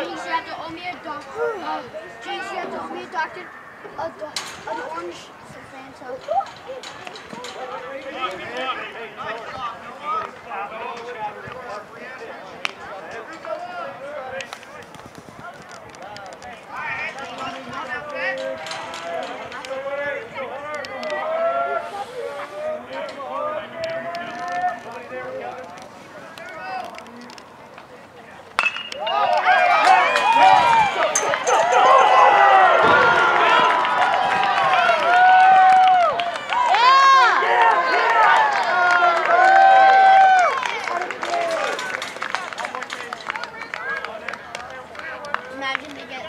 James, you have to owe me a doctor. Uh, you have to owe me a doctor. A, do- an orange imagine they get